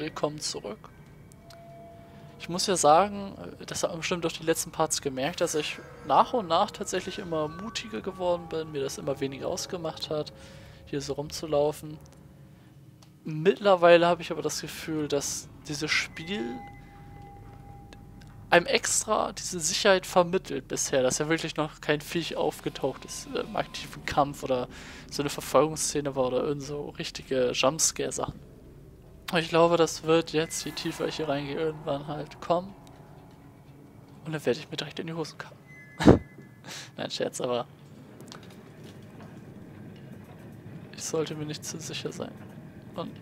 willkommen zurück. Ich muss ja sagen, das hat man bestimmt durch die letzten Parts gemerkt, dass ich nach und nach tatsächlich immer mutiger geworden bin, mir das immer weniger ausgemacht hat, hier so rumzulaufen. Mittlerweile habe ich aber das Gefühl, dass dieses Spiel einem extra diese Sicherheit vermittelt bisher, dass ja wirklich noch kein Viech aufgetaucht ist im aktiven Kampf oder so eine Verfolgungsszene war oder irgend so richtige Jumpscare-Sachen. Ich glaube, das wird jetzt, je tiefer ich hier reingehe, irgendwann halt kommen. Und dann werde ich mir direkt in die Hosen kappen. Nein, Scherz, aber... Ich sollte mir nicht zu sicher sein. Und...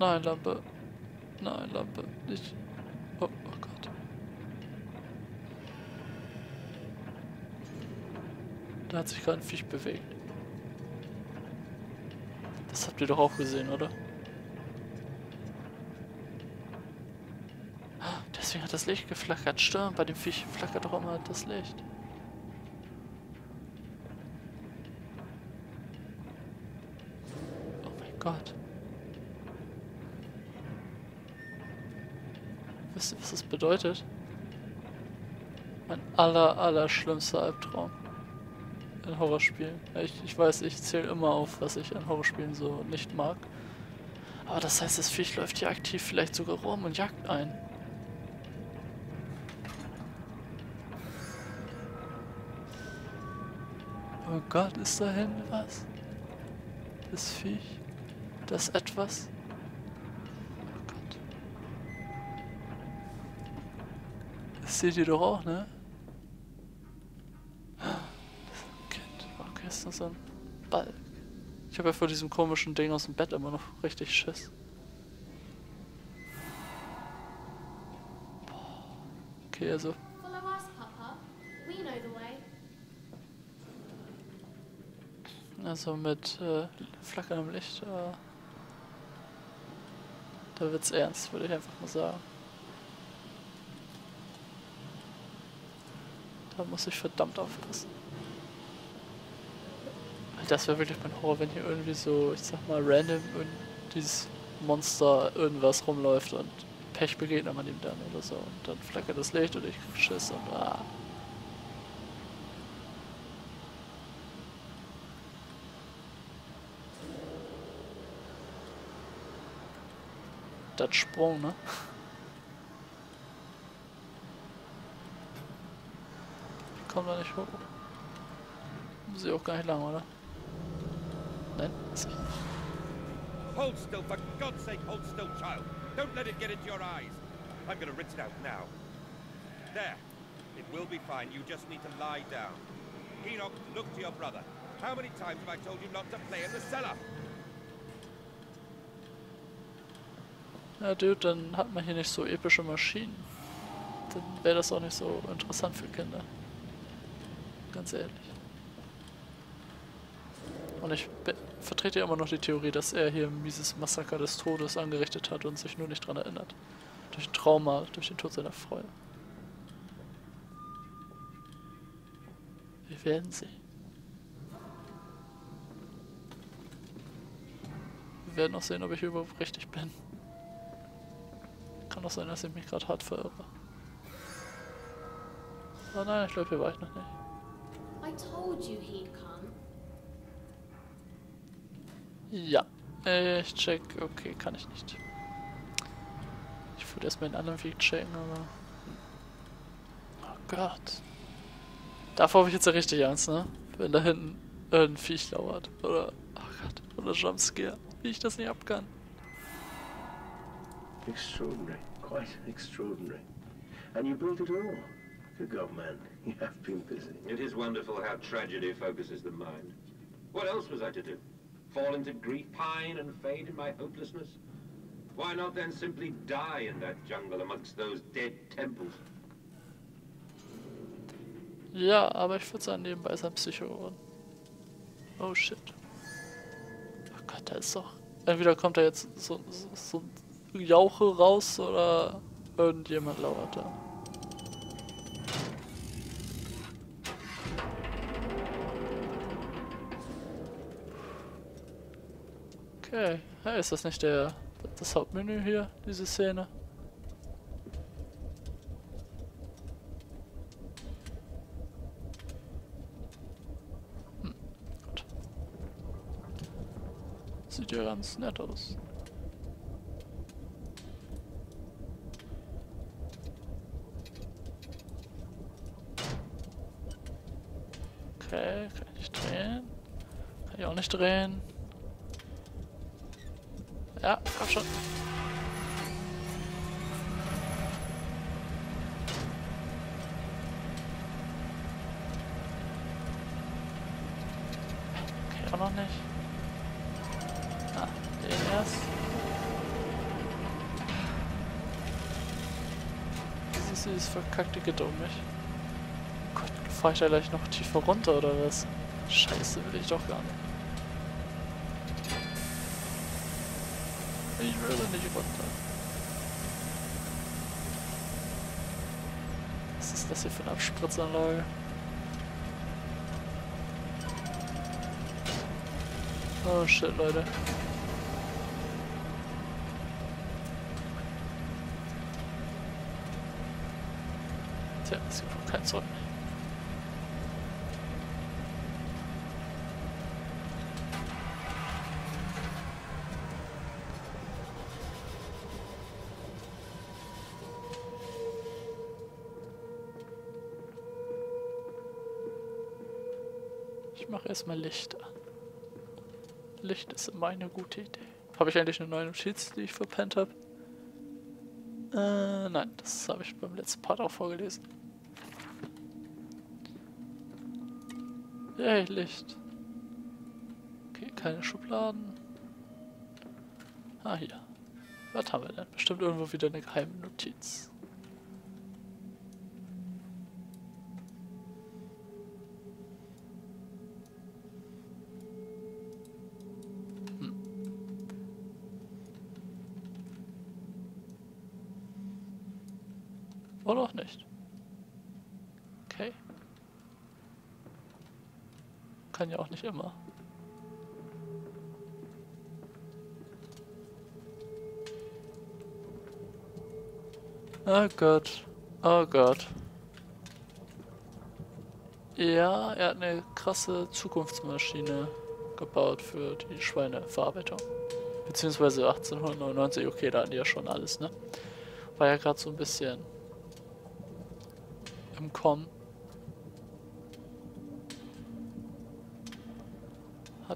Nein, Lampe. Nein, Lampe. Nicht... Oh, oh Gott. Da hat sich gerade ein Viech bewegt. Das habt ihr doch auch gesehen, oder? Deswegen hat das Licht geflackert. Stimmt, bei dem Viech flackert doch immer das Licht. Oh mein Gott. Wisst ihr, was das bedeutet? Mein aller, aller schlimmster Albtraum in Horrorspielen. Ich, ich weiß, ich zähle immer auf, was ich an Horrorspielen so nicht mag. Aber das heißt, das Viech läuft hier aktiv vielleicht sogar rum und jagt ein. Gott, ist da hinten was? Das Viech? Das etwas? Oh Gott. Das seht ihr doch auch, ne? Das ist ein Kind. Okay, ist das ein Balk? Ich habe ja vor diesem komischen Ding aus dem Bett immer noch richtig Schiss. Okay, also Also mit äh, flackerndem Licht, äh, da wird's ernst, würde ich einfach mal sagen. Da muss ich verdammt aufpassen. Das wäre wirklich mein Horror, wenn hier irgendwie so, ich sag mal, random dieses Monster irgendwas rumläuft und Pech begegnet man ihm dann oder so. Und dann flackert das Licht und ich krieg Schiss und ah. Das Sprung, ne? Ich komme da nicht hoch. Muss ich auch gar nicht lang, oder? Nein, ist nicht. Hold still, for God's sake, hold still, child. Don't let it get into your eyes. I'm gonna rinse it out now. There. It will be fine. You just need to lie down. Enoch, look to your brother. How many times have I told you not to play in the cellar? Ja, Dude, dann hat man hier nicht so epische Maschinen. Dann wäre das auch nicht so interessant für Kinder. Ganz ehrlich. Und ich vertrete ja immer noch die Theorie, dass er hier ein mieses Massaker des Todes angerichtet hat und sich nur nicht dran erinnert. Durch Trauma, durch den Tod seiner Frau. Wir werden sehen. Wir werden auch sehen, ob ich überhaupt richtig bin. Kann doch sein, dass ich mich gerade hart verirre. Oh nein, ich glaube, hier war ich noch nicht. I told you he'd come. Ja, ich check. Okay, kann ich nicht. Ich würde erstmal den anderen Weg checken, aber... Oh Gott. Davor habe ich jetzt ja richtig Angst, ne? Wenn da hinten ein Viech lauert. Oder... Oh Gott. Oder Jumpscare. Wie ich das nicht ab kann. Extraordinary, quite extraordinary. And you built it all. Good God, man, you have been busy. It is wonderful how tragedy focuses the mind. What else was I to do? Fall into grief, pine and fade in my hopelessness? Why not then simply die in that jungle amongst those dead temples? Ja, aber ich würde sagen, nebenbei ist ein Psycho. Oh shit. Oh Gott, da ist doch. Entweder kommt da jetzt so, so, so Jauche raus oder irgendjemand lauert da. Okay, hey, ist das nicht der Das Hauptmenü hier, diese Szene. Hm. Sieht ja ganz nett aus. Okay, kann ich drehen. Kann ich auch nicht drehen. Ja, komm schon. Okay, auch noch nicht. Ah, den erst. Ist dieses verkackte Gitter um mich. Gott, fahr ich da gleich noch tiefer runter oder was? Scheiße, will ich doch gar nicht. Will nicht runter. Was ist das hier für eine Abspritzanlage? Oh shit, Leute. Tja, es gibt wohl kein Zeug mehr. Ich erstmal Licht. Licht ist immer eine gute Idee. Habe ich eigentlich eine neue Notiz, die ich verpennt habe? Äh, nein, das habe ich beim letzten Part auch vorgelesen. Yay, Licht. Okay, keine Schubladen. Ah, hier. Was haben wir denn? Bestimmt irgendwo wieder eine geheime Notiz. Oder auch nicht. Okay. Kann ja auch nicht immer. Oh Gott. Oh Gott. Ja, er hat eine krasse Zukunftsmaschine gebaut für die Schweineverarbeitung. Beziehungsweise 1899, okay, da hatten die ja schon alles, ne? War ja gerade so ein bisschen im Kommen.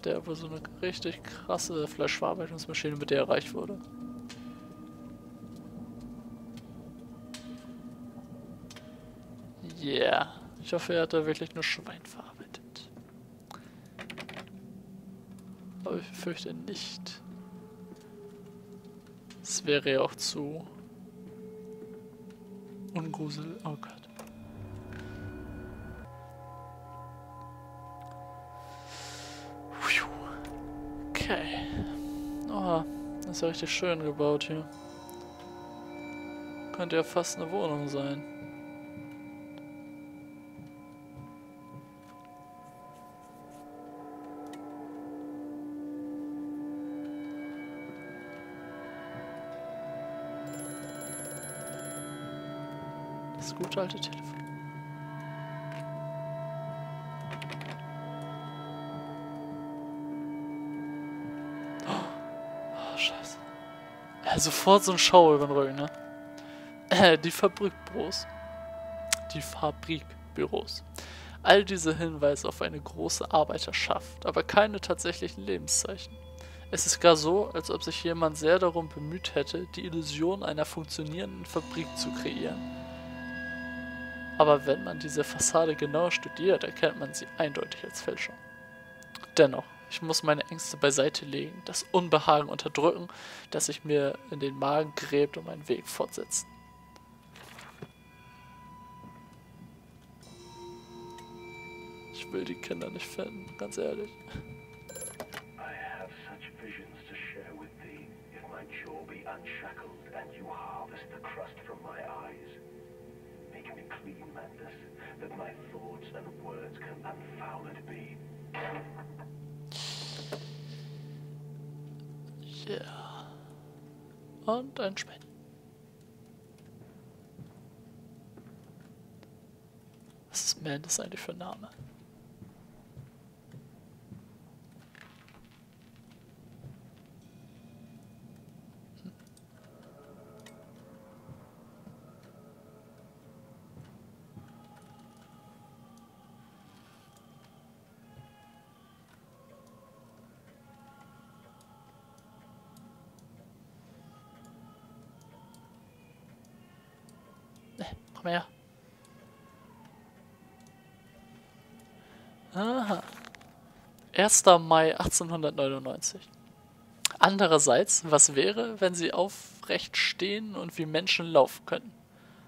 Hat er wohl so eine richtig krasse Fleischverarbeitungsmaschine, mit der er reich wurde. Yeah. Ich hoffe, er hat da wirklich nur Schwein verarbeitet. Aber ich fürchte nicht. Es wäre ja auch zu ungrusel. Oh Gott. Ja richtig schön gebaut hier. Könnte ja fast eine Wohnung sein. Das gute alte Telefon. Ja, sofort so ein Schau über den Rücken, ne? Äh, die Fabrikbüros. Die Fabrikbüros. All diese Hinweise auf eine große Arbeiterschaft, aber keine tatsächlichen Lebenszeichen. Es ist gar so, als ob sich jemand sehr darum bemüht hätte, die Illusion einer funktionierenden Fabrik zu kreieren. Aber wenn man diese Fassade genau studiert, erkennt man sie eindeutig als Fälschung. Dennoch, ich muss meine Ängste beiseite legen, das Unbehagen unterdrücken, das sich mir in den Magen gräbt und meinen Weg fortsetzen. Ich will die Kinder nicht finden, ganz ehrlich. That my thoughts and words can unfouled be. Ja. Und ein Specht. Was ist Mantis eigentlich für ein Name? Noch mehr. Aha. 1. Mai 1899. Andererseits, was wäre, wenn sie aufrecht stehen und wie Menschen laufen könnten?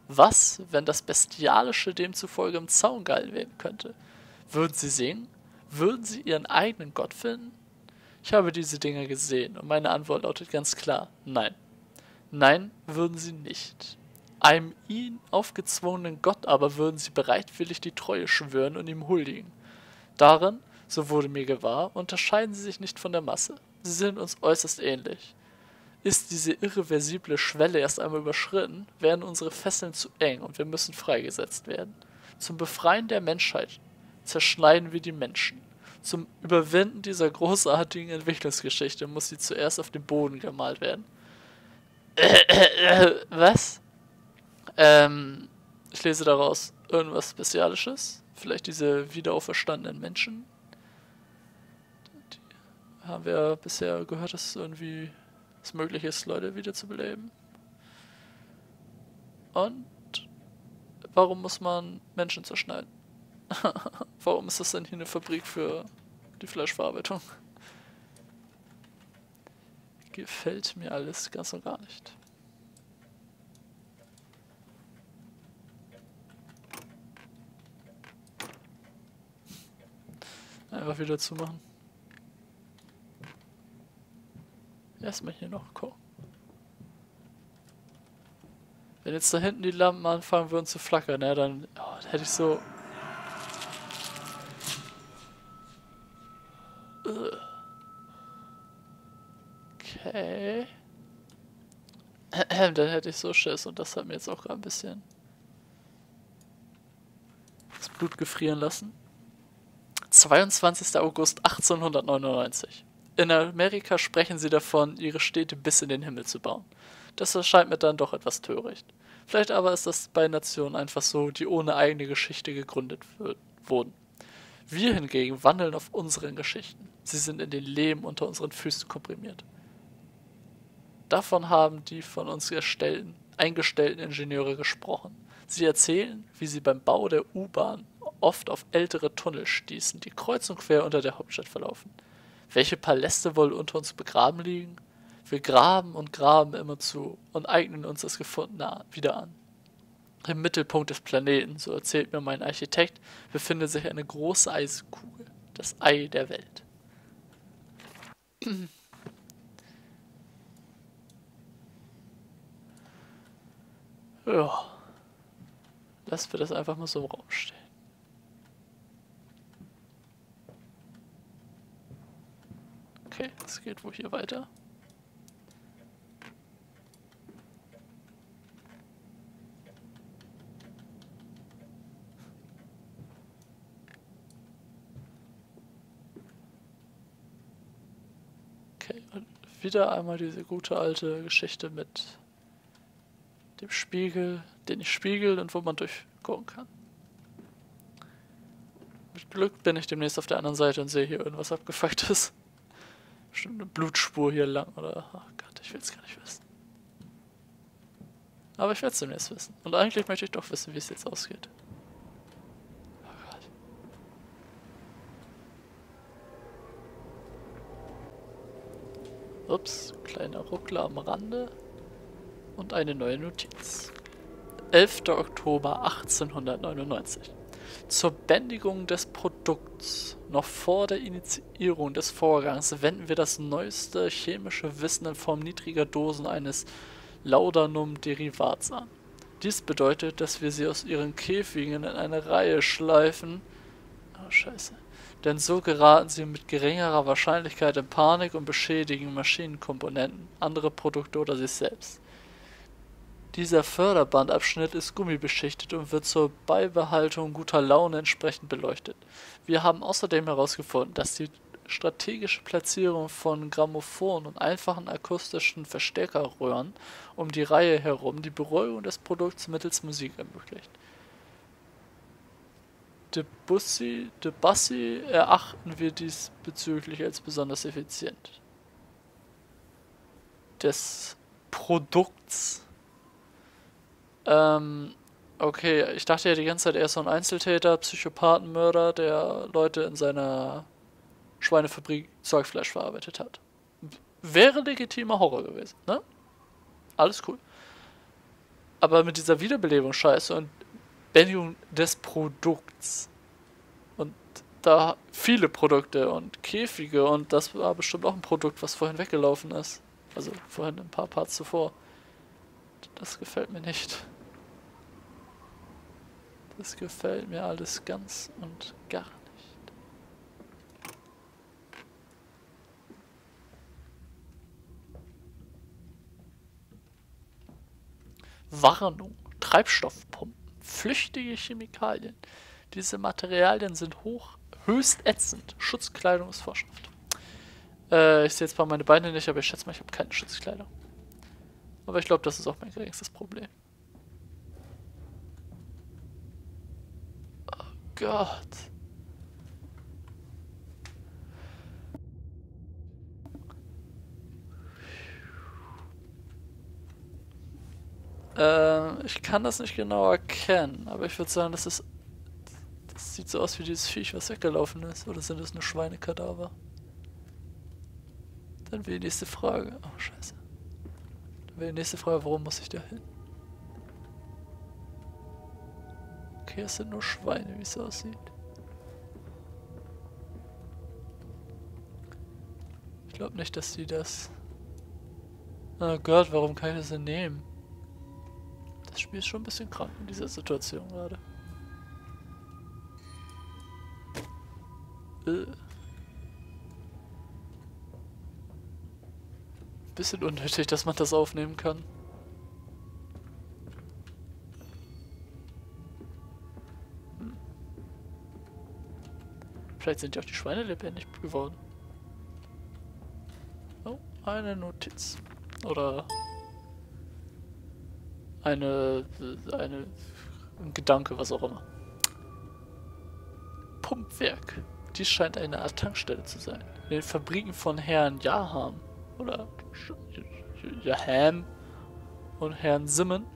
Was, wenn das Bestialische demzufolge im Zaun geil werden könnte? Würden sie singen? Würden sie ihren eigenen Gott finden? Ich habe diese Dinge gesehen und meine Antwort lautet ganz klar: Nein. Nein, würden sie nicht. Einem ihnen aufgezwungenen Gott aber würden sie bereitwillig die Treue schwören und ihm huldigen. Darin, so wurde mir gewahr, unterscheiden sie sich nicht von der Masse. Sie sind uns äußerst ähnlich. Ist diese irreversible Schwelle erst einmal überschritten, werden unsere Fesseln zu eng und wir müssen freigesetzt werden. Zum Befreien der Menschheit zerschneiden wir die Menschen. Zum Überwinden dieser großartigen Entwicklungsgeschichte muss sie zuerst auf den Boden gemalt werden. Was? Ähm, ich lese daraus irgendwas Spezialisches. Vielleicht diese wiederauferstandenen Menschen. Die haben wir bisher gehört, dass es irgendwie es möglich ist, Leute wiederzubeleben. Und warum muss man Menschen zerschneiden? warum ist das denn hier eine Fabrik für die Fleischverarbeitung? Gefällt mir alles ganz und gar nicht. Einfach wieder zumachen. Erstmal hier noch gucken. Wenn jetzt da hinten die Lampen anfangen würden zu flackern, ja, dann, oh, hätte ich so... Okay. dann hätte ich so Schiss und das hat mir jetzt auch gerade ein bisschen das Blut gefrieren lassen. 22. August 1899. In Amerika sprechen sie davon, ihre Städte bis in den Himmel zu bauen. Das erscheint mir dann doch etwas töricht. Vielleicht aber ist das bei Nationen einfach so, die ohne eigene Geschichte gegründet wurden. Wir hingegen wandeln auf unseren Geschichten. Sie sind in den Leben unter unseren Füßen komprimiert. Davon haben die von uns erstellten, eingestellten Ingenieure gesprochen. Sie erzählen, wie sie beim Bau der U-Bahn oft auf ältere Tunnel stießen, die kreuz und quer unter der Hauptstadt verlaufen. Welche Paläste wohl unter uns begraben liegen? Wir graben und graben immerzu und eignen uns das Gefundene wieder an. Im Mittelpunkt des Planeten, so erzählt mir mein Architekt, befindet sich eine große Eiskugel, das Ei der Welt. ja. Lassen wir das einfach mal so im Raum stehen. Okay, es geht wohl hier weiter. Okay, und wieder einmal diese gute alte Geschichte mit dem Spiegel, den ich spiegel und wo man durchgucken kann. Mit Glück bin ich demnächst auf der anderen Seite und sehe hier irgendwas abgefucktes. Bestimmt eine Blutspur hier lang oder. Oh Gott, ich will es gar nicht wissen. Aber ich werde es demnächst wissen. Und eigentlich möchte ich doch wissen, wie es jetzt ausgeht. Oh Gott. Ups, kleiner Ruckler am Rande. Und eine neue Notiz. 11. Oktober 1899. Zur Bändigung des Produkts, noch vor der Initiierung des Vorgangs, wenden wir das neueste chemische Wissen in Form niedriger Dosen eines Laudanum-Derivats an. Dies bedeutet, dass wir sie aus ihren Käfigen in eine Reihe schleifen. Oh, scheiße. denn so geraten sie mit geringerer Wahrscheinlichkeit in Panik und beschädigen Maschinenkomponenten, andere Produkte oder sich selbst. Dieser Förderbandabschnitt ist gummibeschichtet und wird zur Beibehaltung guter Laune entsprechend beleuchtet. Wir haben außerdem herausgefunden, dass die strategische Platzierung von Grammophon und einfachen akustischen Verstärkerröhren um die Reihe herum die Beruhigung des Produkts mittels Musik ermöglicht. Debussy, Debussy erachten wir diesbezüglich als besonders effizient. Des Produkts ähm, okay, ich dachte ja die ganze Zeit, er ist so ein Einzeltäter, Psychopathenmörder, der Leute in seiner Schweinefabrik Zeugfleisch verarbeitet hat. Wäre legitimer Horror gewesen, ne? Alles cool. Aber mit dieser Wiederbelebungsscheiße und Bändigung des Produkts und da viele Produkte und Käfige und das war bestimmt auch ein Produkt, was vorhin weggelaufen ist. Also vorhin ein paar Parts zuvor. Das gefällt mir nicht. Das gefällt mir alles ganz und gar nicht. Warnung. Treibstoffpumpen. Flüchtige Chemikalien. Diese Materialien sind hoch, höchst ätzend. Schutzkleidung ist Vorschrift. Äh, ich sehe jetzt mal meine Beine nicht, aber ich schätze mal, ich habe keine Schutzkleidung. Aber ich glaube, das ist auch mein geringstes Problem. Gott. Äh, ich kann das nicht genau erkennen, aber ich würde sagen, das ist. Das sieht so aus wie dieses Viech, was weggelaufen ist. Oder sind das nur Schweinekadaver? Dann wäre die nächste Frage. Oh, scheiße. Dann wäre die nächste Frage, warum muss ich da hin? Okay, es sind nur Schweine, wie es aussieht. Ich glaube nicht, dass die das... Oh Gott, warum kann ich das nehmen? Das Spiel ist schon ein bisschen krank in dieser Situation gerade. Äh. Bisschen unnötig, dass man das aufnehmen kann. Vielleicht sind ja auch die Schweine lebendig geworden. Oh, eine Notiz. Oder eine, eine, ein Gedanke, was auch immer. Pumpwerk. Dies scheint eine Art Tankstelle zu sein. In den Fabriken von Herrn Jaham oder Jaham und Herrn Simmen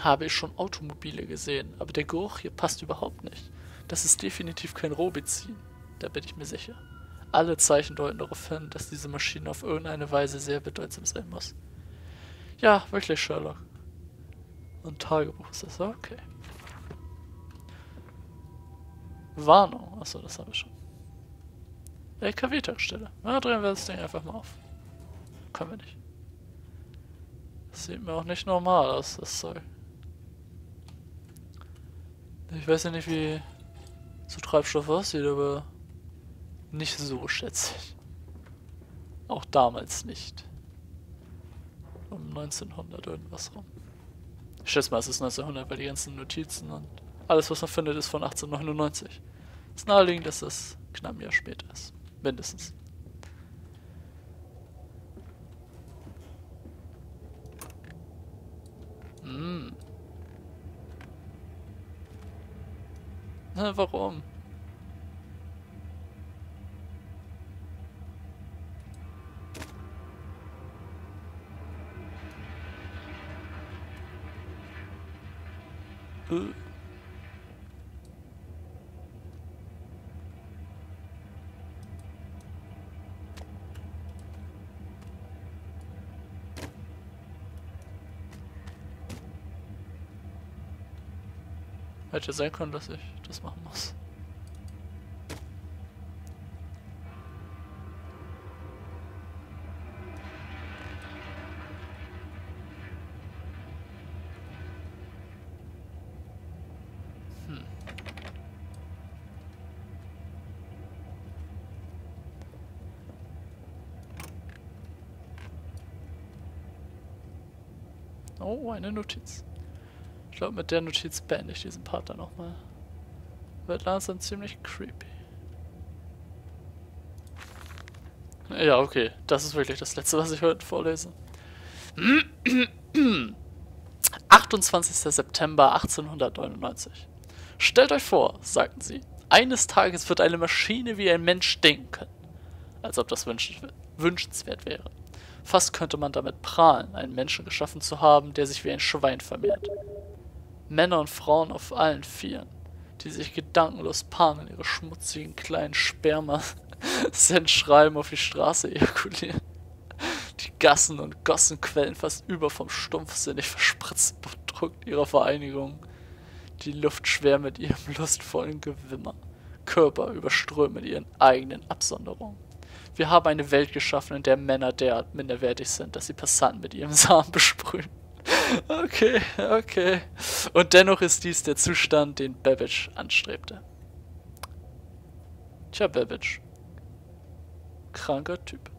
habe ich schon Automobile gesehen, aber der Geruch hier passt überhaupt nicht. Das ist definitiv kein Rohbenzin, da bin ich mir sicher. Alle Zeichen deuten darauf hin, dass diese Maschine auf irgendeine Weise sehr bedeutsam sein muss. Ja, wirklich, Sherlock. Und Tagebuch ist das, okay. Warnung, achso, das habe ich schon. LKW-Tankstelle. Na, drehen wir das Ding einfach mal auf. Können wir nicht. Das sieht mir auch nicht normal aus, das Zeug. Ich weiß ja nicht, wie so Treibstoff aussieht, aber nicht so, schätze ich. Auch damals nicht. Um 1900 irgendwas rum. Ich schätze mal, es ist 1900, weil die ganzen Notizen und alles, was man findet, ist von 1899. Es ist naheliegend, dass das knapp ein Jahr später ist. Mindestens. Hm. Na, warum? Hätte sein können, dass ich das machen muss. Oh, eine Notiz. Ich glaube, mit der Notiz beende ich diesen Part dann nochmal. Wird langsam ziemlich creepy. Ja, okay. Das ist wirklich das Letzte, was ich heute vorlese. 28. September 1899. Stellt euch vor, sagten sie, eines Tages wird eine Maschine wie ein Mensch denken können. Als ob das wünschenswert wäre. Fast könnte man damit prahlen, einen Menschen geschaffen zu haben, der sich wie ein Schwein vermehrt. Männer und Frauen auf allen Vieren, die sich gedankenlos paaren in ihre schmutzigen kleinen Sperma, schreiben auf die Straße ejakulieren. Die Gassen und Gossen quellen fast über vom stumpfsinnig verspritzten Produkt ihrer Vereinigung. Die Luft schwer mit ihrem lustvollen Gewimmer. Körper überströmen mit ihren eigenen Absonderungen. Wir haben eine Welt geschaffen, in der Männer derart minderwertig sind, dass sie Passanten mit ihrem Samen besprühen. Okay, okay. Und dennoch ist dies der Zustand, den Babbage anstrebte. Tja, Babbage. Kranker Typ.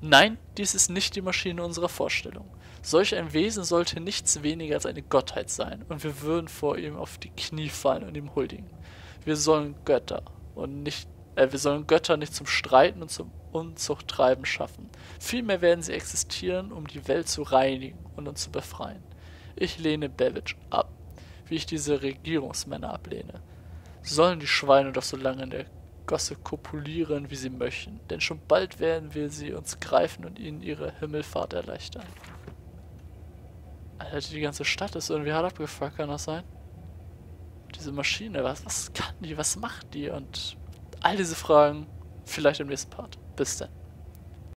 Nein, dies ist nicht die Maschine unserer Vorstellung. Solch ein Wesen sollte nichts weniger als eine Gottheit sein, und wir würden vor ihm auf die Knie fallen und ihm huldigen. Wir sollen Götter und nicht, äh, wir sollen Götter nicht zum Streiten und zum Unzuchttreiben schaffen. Vielmehr werden sie existieren, um die Welt zu reinigen und uns zu befreien. Ich lehne Babbage ab, wie ich diese Regierungsmänner ablehne. Sollen die Schweine doch so lange in der Gosse kopulieren, wie sie möchten, denn schon bald werden wir sie uns greifen und ihnen ihre Himmelfahrt erleichtern. Alter, die ganze Stadt ist irgendwie hart abgefuckt, kann das sein? Diese Maschine, was, was kann die, was macht die? Und all diese Fragen vielleicht im nächsten Part. Bis dann.